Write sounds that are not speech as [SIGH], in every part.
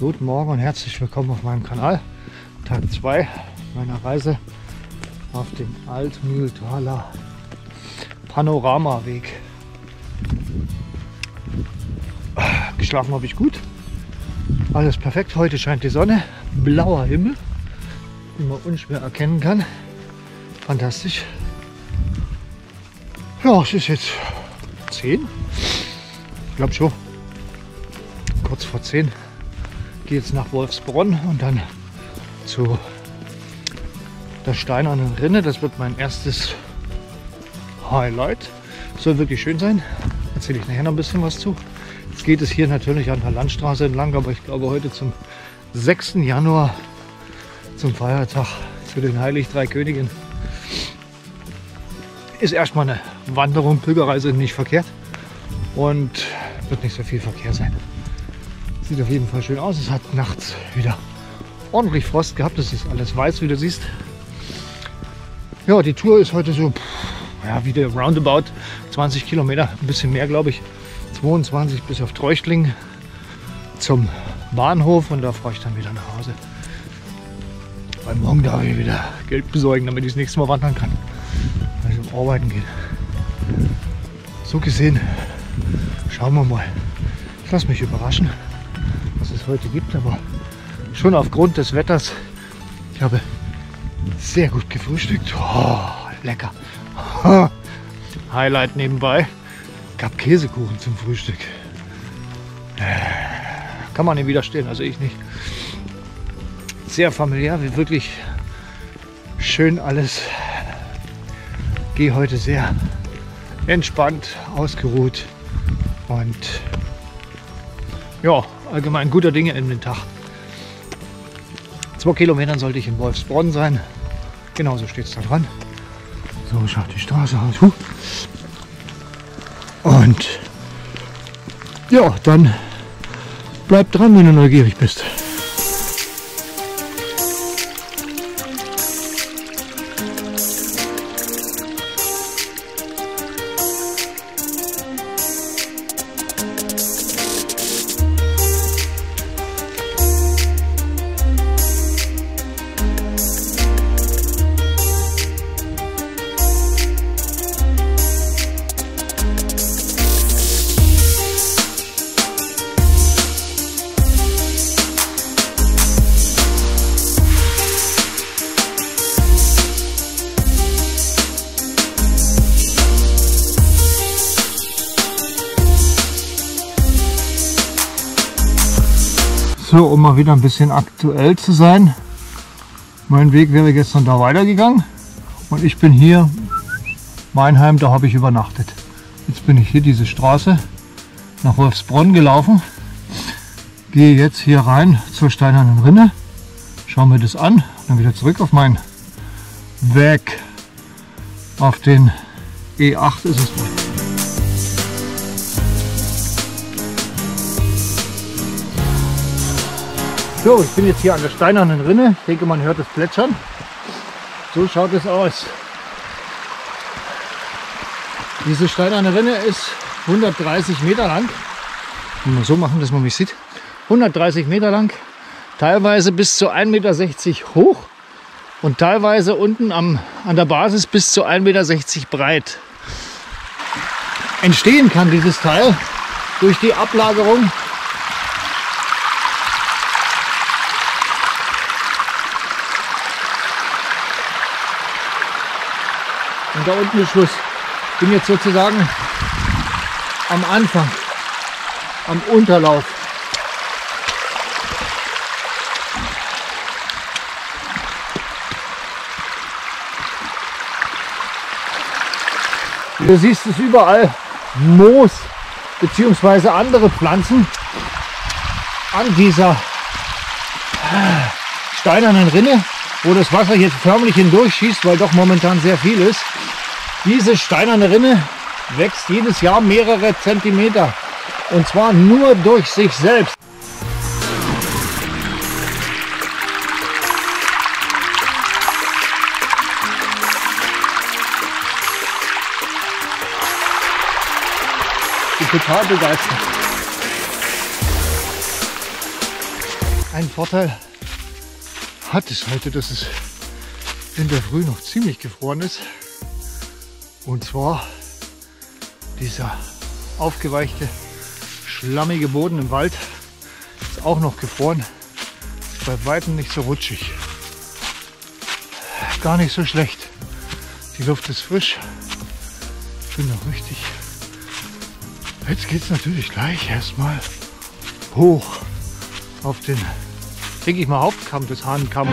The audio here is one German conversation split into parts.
Guten Morgen und herzlich willkommen auf meinem Kanal. Tag 2 meiner Reise auf dem Altmühltaler Panoramaweg. Geschlafen habe ich gut. Alles perfekt. Heute scheint die Sonne. Blauer Himmel, wie man unschwer erkennen kann. Fantastisch. Ja, es ist jetzt 10. Ich glaube schon. Kurz vor 10 geht es nach Wolfsbronn und dann zu der Steinernen Rinne. Das wird mein erstes Highlight. Soll wirklich schön sein. Erzähle ich nachher noch ein bisschen was zu. Jetzt geht es hier natürlich an der Landstraße entlang, aber ich glaube heute zum 6. Januar, zum Feiertag zu den Heilig Drei Königen, ist erstmal eine Wanderung, Pilgerreise nicht verkehrt und wird nicht so viel Verkehr sein. Sieht auf jeden Fall schön aus. Es hat nachts wieder ordentlich Frost gehabt. Es ist alles weiß, wie du siehst. Ja, die Tour ist heute so ja, wieder roundabout 20 Kilometer, ein bisschen mehr glaube ich. 22 bis auf Treuchtling zum Bahnhof und da fahre ich dann wieder nach Hause. Weil morgen darf ich wieder Geld besorgen, damit ich das nächste Mal wandern kann. Weil ich um Arbeiten geht. So gesehen, schauen wir mal. Ich lasse mich überraschen, heute gibt, aber schon aufgrund des Wetters, ich habe sehr gut gefrühstückt. Oh, lecker. [LAUGHS] Highlight nebenbei gab Käsekuchen zum Frühstück. Kann man nicht widerstehen, also ich nicht. Sehr familiär, wie wirklich schön alles. Gehe heute sehr entspannt, ausgeruht und ja, allgemein guter Dinge in den Tag. Zwei Kilometern sollte ich in Wolfsbronn sein. Genauso steht es da dran. So schaut die Straße aus. Und ja, dann bleib dran, wenn du neugierig bist. So, um mal wieder ein bisschen aktuell zu sein. Mein Weg wäre gestern da weitergegangen und ich bin hier, Meinheim, da habe ich übernachtet. Jetzt bin ich hier diese Straße nach Wolfsbronn gelaufen, gehe jetzt hier rein zur Steinernen Rinne, schaue mir das an, dann wieder zurück auf meinen Weg auf den E8 ist es wohl. So, ich bin jetzt hier an der steinernen Rinne. Ich denke, man hört das Plätschern. So schaut es aus. Diese steinerne Rinne ist 130 Meter lang. Mal so machen, dass man mich sieht. 130 Meter lang, teilweise bis zu 1,60 Meter hoch und teilweise unten am, an der Basis bis zu 1,60 Meter breit. Entstehen kann dieses Teil durch die Ablagerung Und da unten ist Schluss. Bin jetzt sozusagen am Anfang, am Unterlauf. Du siehst es überall Moos bzw. andere Pflanzen an dieser steinernen Rinne, wo das Wasser jetzt förmlich hindurchschießt, weil doch momentan sehr viel ist. Diese steinerne Rinne wächst jedes Jahr mehrere Zentimeter. Und zwar nur durch sich selbst. Ich bin total begeistert. Ein Vorteil hat es heute, dass es in der Früh noch ziemlich gefroren ist. Und zwar dieser aufgeweichte, schlammige Boden im Wald ist auch noch gefroren. Ist bei weitem nicht so rutschig. Gar nicht so schlecht. Die Luft ist frisch. Ich bin noch richtig. Jetzt geht es natürlich gleich erstmal hoch auf den, denke ich mal, Hauptkamm des Hahnkamm.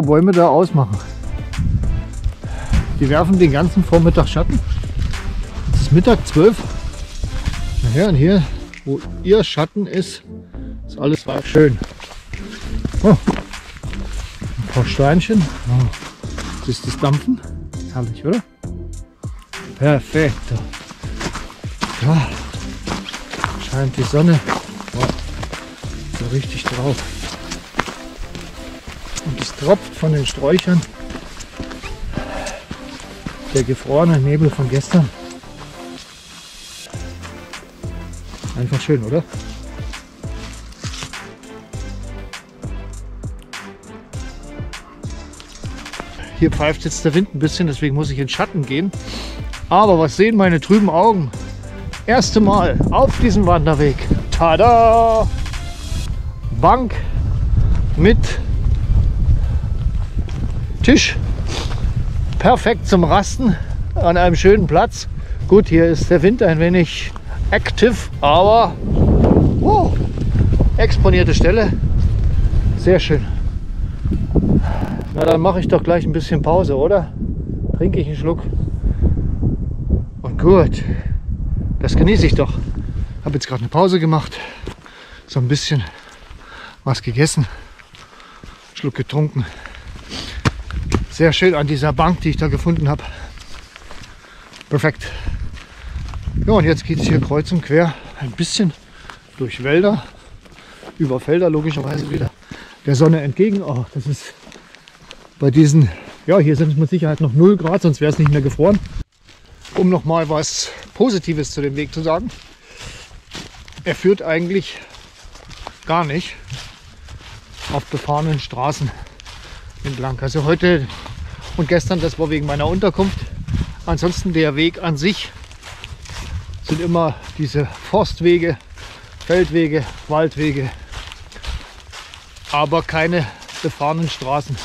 Zwei Bäume da ausmachen. Die werfen den ganzen Vormittag Schatten. Es ist Mittag 12. Naja, und hier, wo ihr Schatten ist, ist alles schön. Oh, ein paar Steinchen. Oh, das ist das Dampfen. Herrlich, oder? Perfekt. Ja, scheint die Sonne oh, so richtig drauf tropft von den Sträuchern. Der gefrorene Nebel von gestern. Einfach schön, oder? Hier pfeift jetzt der Wind ein bisschen, deswegen muss ich in Schatten gehen. Aber was sehen meine trüben Augen? Erste Mal auf diesem Wanderweg. Tada! Bank mit Tisch. Perfekt zum Rasten an einem schönen Platz. Gut, hier ist der Wind ein wenig active, aber oh, exponierte Stelle. Sehr schön. Na, dann mache ich doch gleich ein bisschen Pause, oder? Trinke ich einen Schluck. Und gut, das genieße ich doch. Habe jetzt gerade eine Pause gemacht, so ein bisschen was gegessen, Schluck getrunken. Sehr schön an dieser Bank, die ich da gefunden habe. Perfekt. Ja, und jetzt geht es hier kreuz und quer ein bisschen durch Wälder, über Felder logischerweise wieder der Sonne entgegen. Oh, das ist bei diesen, ja, hier sind es mit Sicherheit noch 0 Grad, sonst wäre es nicht mehr gefroren. Um noch mal was Positives zu dem Weg zu sagen. Er führt eigentlich gar nicht auf befahrenen Straßen entlang. Also heute und gestern, das war wegen meiner Unterkunft. Ansonsten der Weg an sich sind immer diese Forstwege, Feldwege, Waldwege, aber keine befahrenen Straßen.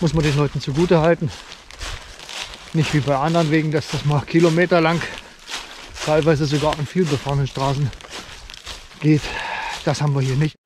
Muss man den Leuten zugute halten. Nicht wie bei anderen Wegen, dass das mal kilometerlang, teilweise sogar an viel befahrenen Straßen geht. Das haben wir hier nicht.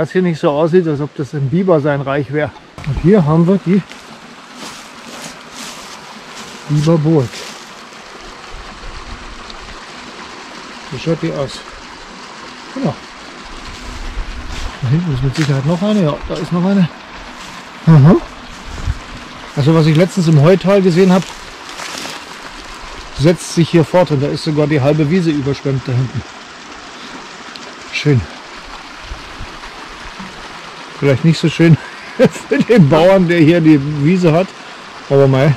Das hier nicht so aussieht, als ob das ein Biber sein Reich wäre. Und hier haben wir die Biberburg. Wie schaut die aus? Genau. Da hinten ist mit Sicherheit noch eine. Ja, da ist noch eine. Aha. Also was ich letztens im Heutal gesehen habe, setzt sich hier fort und da ist sogar die halbe Wiese überschwemmt da hinten. Schön. Vielleicht nicht so schön [LAUGHS] für den Bauern, der hier die Wiese hat. Aber mei,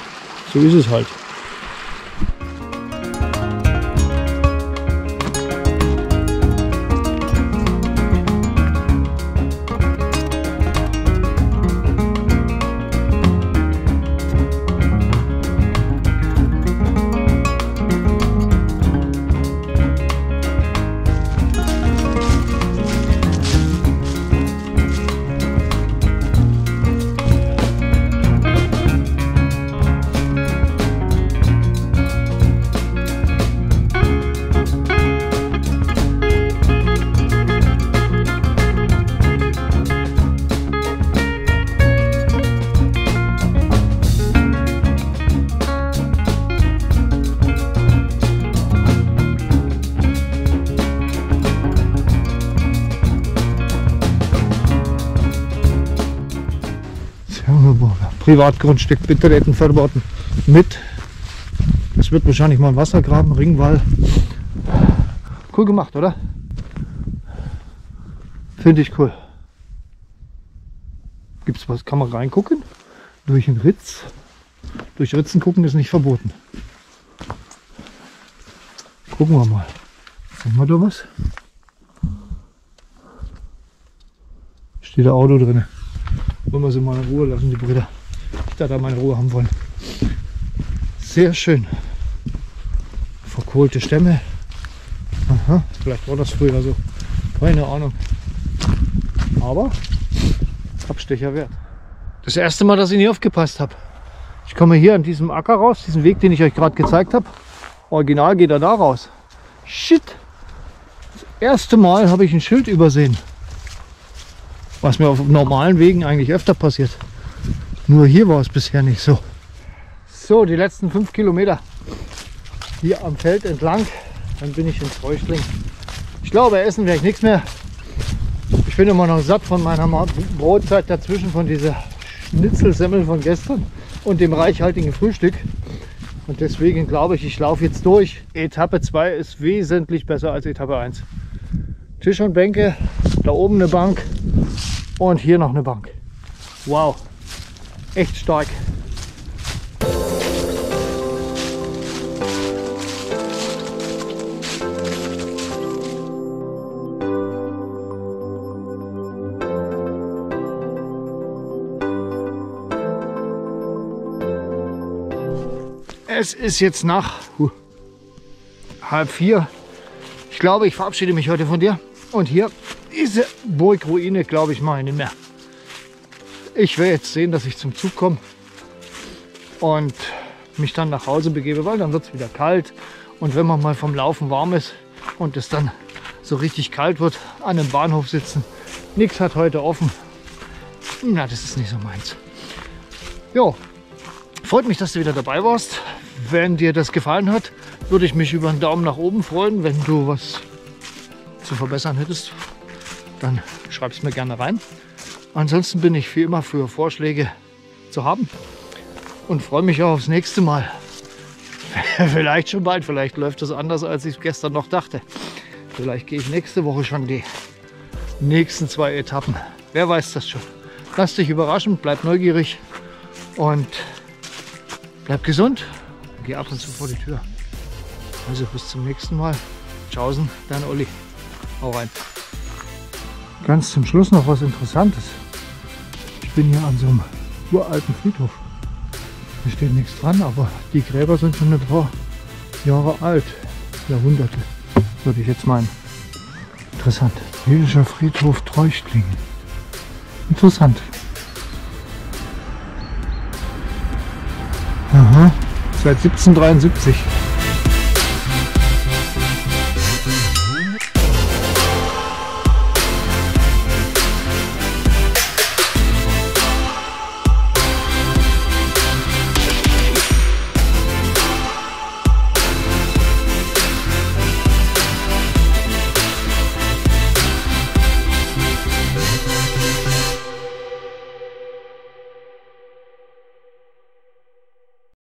so ist es halt. Privatgrundstück, Bitterläden-Förderbauten mit. Es wird wahrscheinlich mal ein Wassergraben, Ringwall. Cool gemacht, oder? Finde ich cool. Gibt's was? Kann man reingucken? Durch einen Ritz? Durch Ritzen gucken ist nicht verboten. Gucken wir mal. Sehen wir da was? Steht ein Auto drin. Wollen wir sie mal in Ruhe lassen, die Brüder. Ich da meine Ruhe haben wollen. Sehr schön. Verkohlte Stämme. Aha, vielleicht war das früher so. Keine Ahnung. Aber Abstecher wert. Das erste Mal, dass ich nie aufgepasst habe. Ich komme hier an diesem Acker raus, diesen Weg, den ich euch gerade gezeigt habe. Original geht er da raus. Shit! Das erste Mal habe ich ein Schild übersehen. Was mir auf normalen Wegen eigentlich öfter passiert. Nur hier war es bisher nicht so. So, die letzten fünf Kilometer hier am Feld entlang. Dann bin ich in Feuchtling. Ich glaube, essen werde ich nichts mehr. Ich bin immer noch satt von meiner Brotzeit dazwischen, von dieser Schnitzelsemmel von gestern und dem reichhaltigen Frühstück. Und deswegen glaube ich, ich laufe jetzt durch. Etappe 2 ist wesentlich besser als Etappe 1. Tisch und Bänke, da oben eine Bank und hier noch eine Bank. Wow, echt stark. Es ist jetzt nach uh, halb vier. Ich glaube, ich verabschiede mich heute von dir. Und hier, diese Burgruine, glaube ich, mache ich nicht mehr. Ich werde jetzt sehen, dass ich zum Zug komme und mich dann nach Hause begebe, weil dann wird es wieder kalt. Und wenn man mal vom Laufen warm ist und es dann so richtig kalt wird, an einem Bahnhof sitzen. Nichts hat heute offen. Na, das ist nicht so meins. Jo, freut mich, dass du wieder dabei warst. Wenn dir das gefallen hat, würde ich mich über einen Daumen nach oben freuen. Wenn du was zu verbessern hättest, dann schreib es mir gerne rein. Ansonsten bin ich wie immer für Vorschläge zu haben und freue mich auch aufs nächste Mal. [LAUGHS] vielleicht schon bald, vielleicht läuft es anders, als ich gestern noch dachte. Vielleicht gehe ich nächste Woche schon die nächsten zwei Etappen. Wer weiß das schon. Lass dich überraschen, bleib neugierig und bleib gesund gehe ab und zu vor die Tür. Also bis zum nächsten Mal. Tschaußen, dein Olli. Hau rein. Ganz zum Schluss noch was Interessantes. Bin hier an so einem uralten Friedhof. Hier steht nichts dran, aber die Gräber sind schon ein paar Jahre alt. Jahrhunderte, würde ich jetzt meinen. Interessant. Jüdischer Friedhof Treuchtlingen. Interessant. Aha seit 1773.